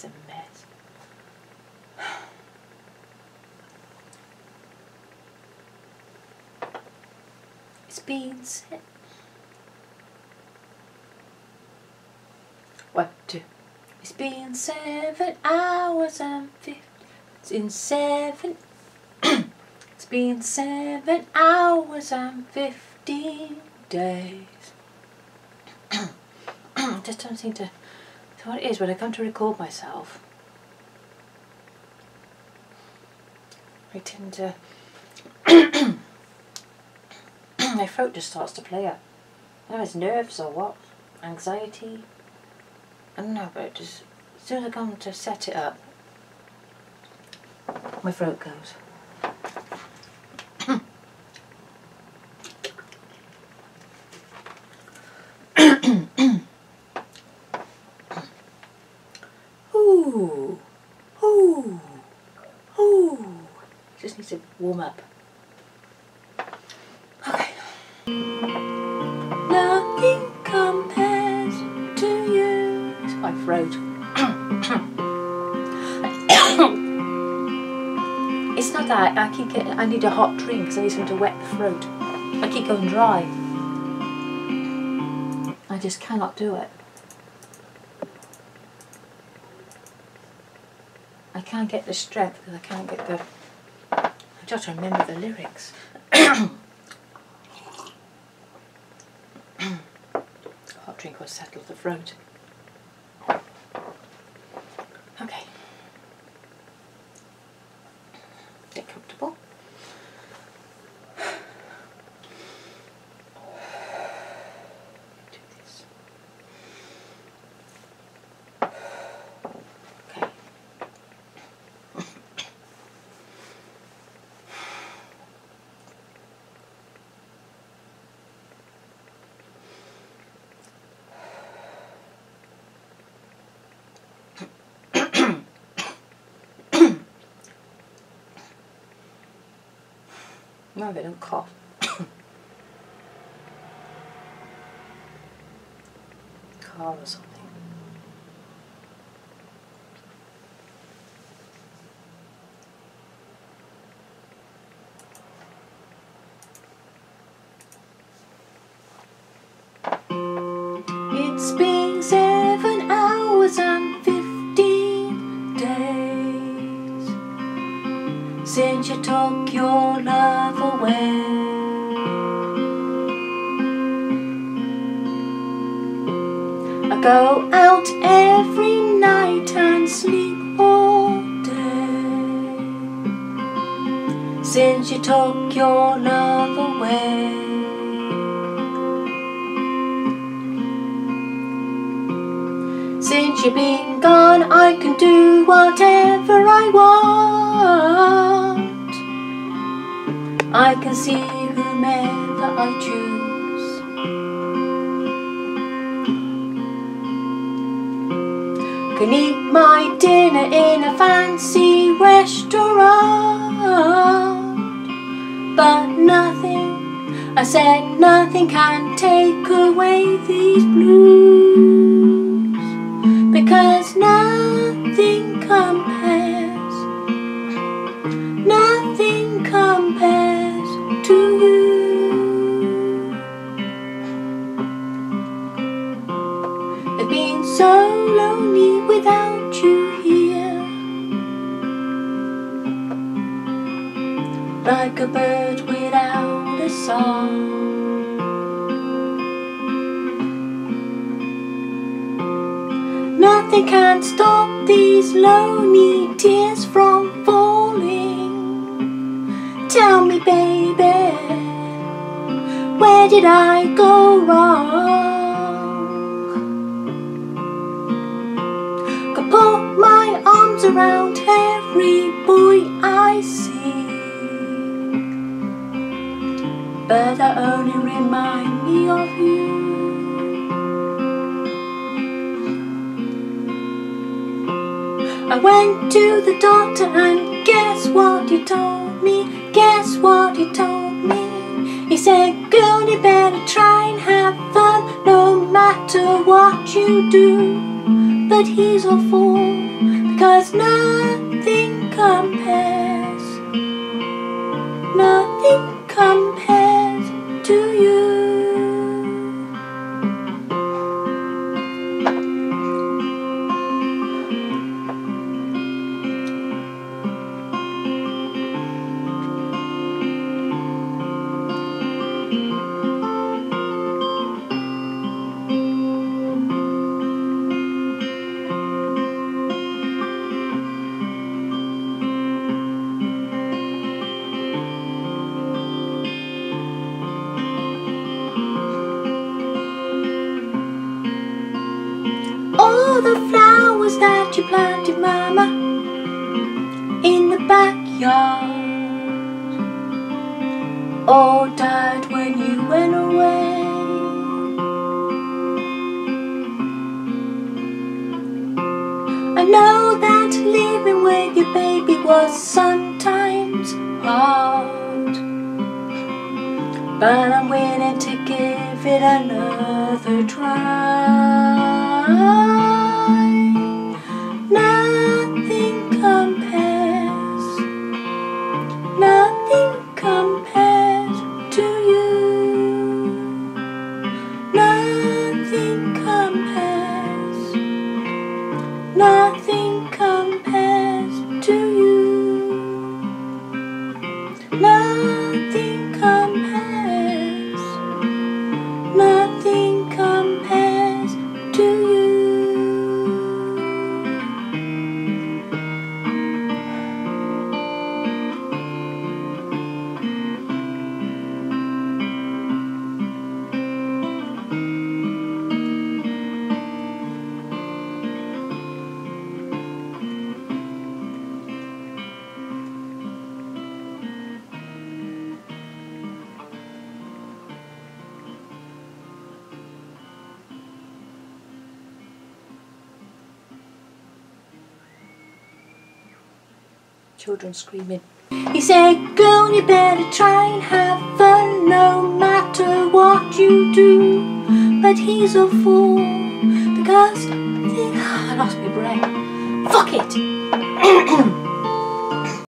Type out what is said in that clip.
hair's a mess. It's been said. What? It's been seven hours and fifty. It's in seven. it's been seven hours and fifteen days. Just don't seem to. So what it is when I come to record myself, I tend to. my throat just starts to play up. I know it's nerves or what, anxiety. I don't know, but just as soon as I come to set it up, my throat goes. Just needs to warm up. Okay. Nothing compares to you. It's my throat. it's not that I keep getting. I need a hot drink because I need something to wet the throat. I keep going dry. I just cannot do it. I can't get the strength because I can't get the. Just remember the lyrics. hot drink will settle the throat. No, they don't cough. Car or something. It's been you took your love away. I go out every night and sleep all day since you took your love away. Since you've been gone, I can do whatever I want. I can see whomever I choose. Can eat my dinner in a fancy restaurant. But nothing, I said nothing can take away these blues I've been so lonely without you here, like a bird without a song. Nothing can stop these lonely tears from falling. Tell me, baby, where did I go wrong? Went to the doctor and guess what he told me? Guess what he told me? He said, girl, you better try and have fun no matter what you do. But he's a fool because nothing compares, nothing compares to you. Was sometimes hard, but I'm willing to give it another try. Children screaming. He said, Girl, you better try and have fun no matter what you do. But he's a fool because. I lost my breath. Fuck it!